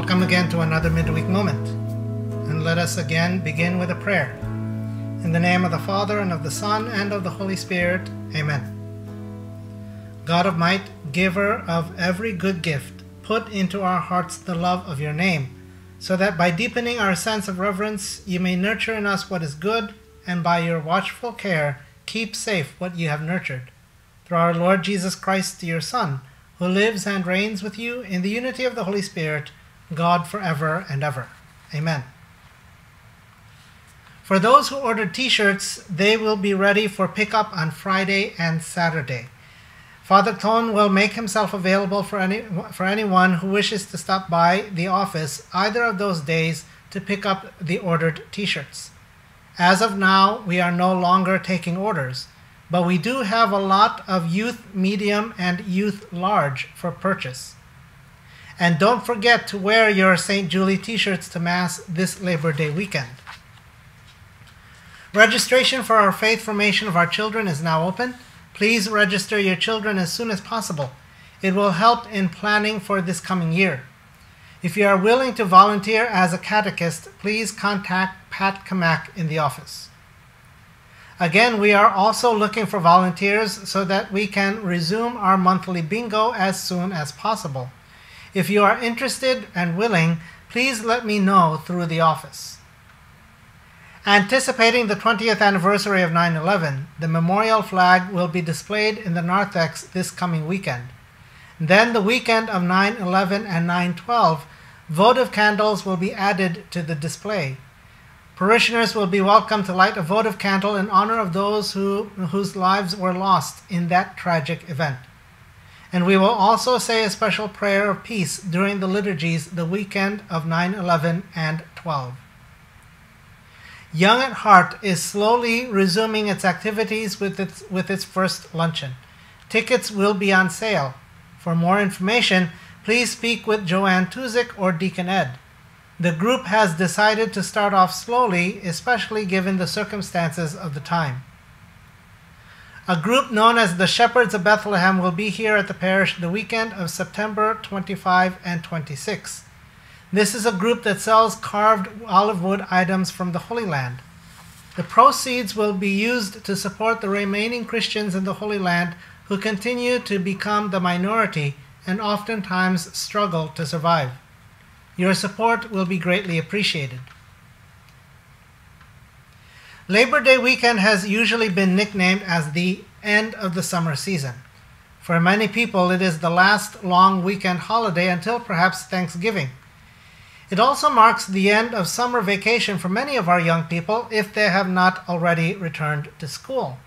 Welcome again to another midweek moment. And let us again begin with a prayer. In the name of the Father, and of the Son, and of the Holy Spirit. Amen. God of might, giver of every good gift, put into our hearts the love of your name, so that by deepening our sense of reverence, you may nurture in us what is good, and by your watchful care, keep safe what you have nurtured. Through our Lord Jesus Christ, your Son, who lives and reigns with you in the unity of the Holy Spirit, God forever and ever. Amen. For those who ordered t shirts, they will be ready for pickup on Friday and Saturday. Father Ton will make himself available for, any, for anyone who wishes to stop by the office either of those days to pick up the ordered t shirts. As of now, we are no longer taking orders, but we do have a lot of youth medium and youth large for purchase. And don't forget to wear your St. Julie t shirts to Mass this Labor Day weekend. Registration for our faith formation of our children is now open. Please register your children as soon as possible. It will help in planning for this coming year. If you are willing to volunteer as a catechist, please contact Pat Kamak in the office. Again, we are also looking for volunteers so that we can resume our monthly bingo as soon as possible. If you are interested and willing, please let me know through the office. Anticipating the 20th anniversary of 9 11, the memorial flag will be displayed in the narthex this coming weekend. Then, the weekend of 9 11 and 9 12, votive candles will be added to the display. Parishioners will be welcome to light a votive candle in honor of those who, whose lives were lost in that tragic event. And we will also say a special prayer of peace during the liturgies the weekend of 9 11 and 12. Young at Heart is slowly resuming its activities with its, with its first luncheon. Tickets will be on sale. For more information, please speak with Joanne Tuzik or Deacon Ed. The group has decided to start off slowly, especially given the circumstances of the time. A group known as the Shepherds of Bethlehem will be here at the parish the weekend of September 25 and 26. This is a group that sells carved olive wood items from the Holy Land. The proceeds will be used to support the remaining Christians in the Holy Land who continue to become the minority and oftentimes struggle to survive. Your support will be greatly appreciated. Labor Day weekend has usually been nicknamed as the end of the summer season. For many people, it is the last long weekend holiday until perhaps Thanksgiving. It also marks the end of summer vacation for many of our young people if they have not already returned to school.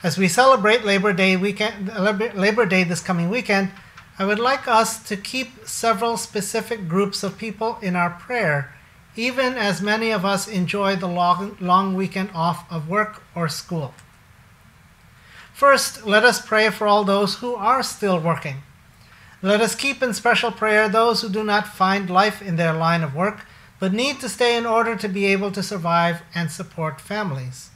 As we celebrate Labor Day weekend, Labor Day this coming weekend, I would like us to keep several specific groups of people in our prayer even as many of us enjoy the long, long weekend off of work or school. First, let us pray for all those who are still working. Let us keep in special prayer those who do not find life in their line of work, but need to stay in order to be able to survive and support families.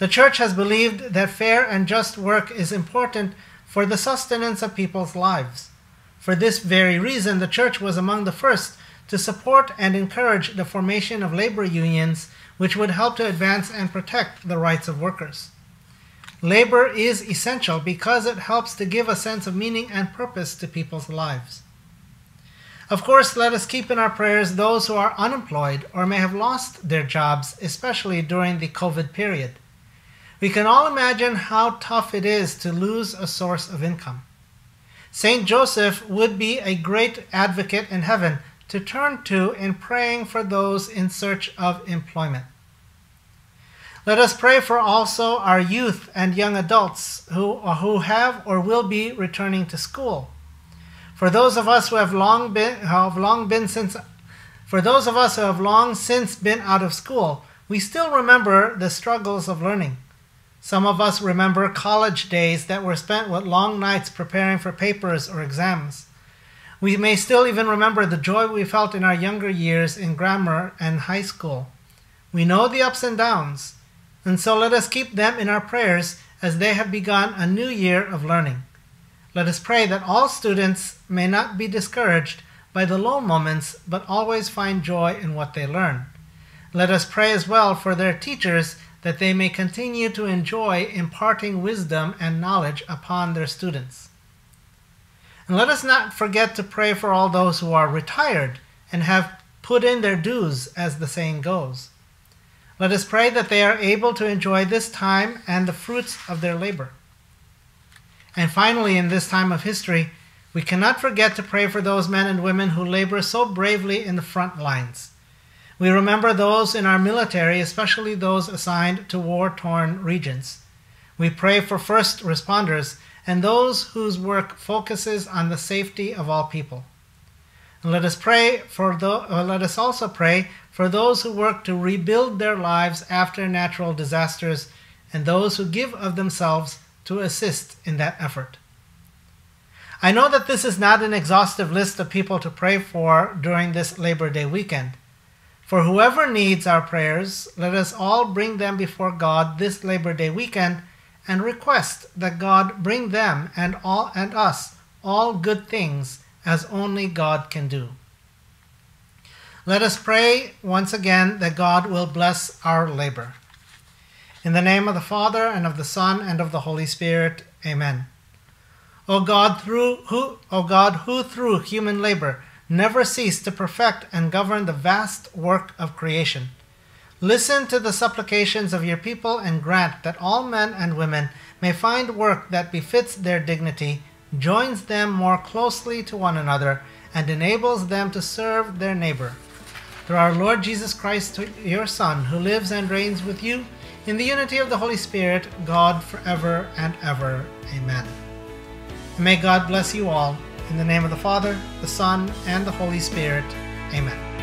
The Church has believed that fair and just work is important for the sustenance of people's lives. For this very reason, the Church was among the first to support and encourage the formation of labor unions which would help to advance and protect the rights of workers. Labor is essential because it helps to give a sense of meaning and purpose to people's lives. Of course, let us keep in our prayers those who are unemployed or may have lost their jobs, especially during the COVID period. We can all imagine how tough it is to lose a source of income. Saint Joseph would be a great advocate in heaven to turn to in praying for those in search of employment. Let us pray for also our youth and young adults who, who have or will be returning to school. For those of us who have long been have long been since for those of us who have long since been out of school, we still remember the struggles of learning. Some of us remember college days that were spent with long nights preparing for papers or exams. We may still even remember the joy we felt in our younger years in grammar and high school. We know the ups and downs, and so let us keep them in our prayers as they have begun a new year of learning. Let us pray that all students may not be discouraged, by the low moments, but always find joy in what they learn. Let us pray as well for their teachers that they may continue to enjoy imparting wisdom and knowledge upon their students. And let us not forget to pray for all those who are retired and have put in their dues, as the saying goes. Let us pray that they are able to enjoy this time and the fruits of their labor. And finally, in this time of history, we cannot forget to pray for those men and women who labor so bravely in the front lines. We remember those in our military, especially those assigned to war torn regions. We pray for first responders and those whose work focuses on the safety of all people. And let us pray for the, uh, let us also pray for those who work to rebuild their lives after natural disasters and those who give of themselves to assist in that effort. I know that this is not an exhaustive list of people to pray for during this Labor Day weekend. For whoever needs our prayers, let us all bring them before God this Labor Day weekend and request that God bring them and all and us all good things as only God can do. Let us pray once again that God will bless our labor. In the name of the Father and of the Son and of the Holy Spirit. Amen. O God, through who O God, who through human labor never cease to perfect and govern the vast work of creation. Listen to the supplications of your people and grant that all men and women may find work that befits their dignity, joins them more closely to one another, and enables them to serve their neighbor. Through our Lord Jesus Christ, your Son, who lives and reigns with you in the unity of the Holy Spirit, God forever and ever. Amen. And may God bless you all. In the name of the Father, the Son, and the Holy Spirit. Amen.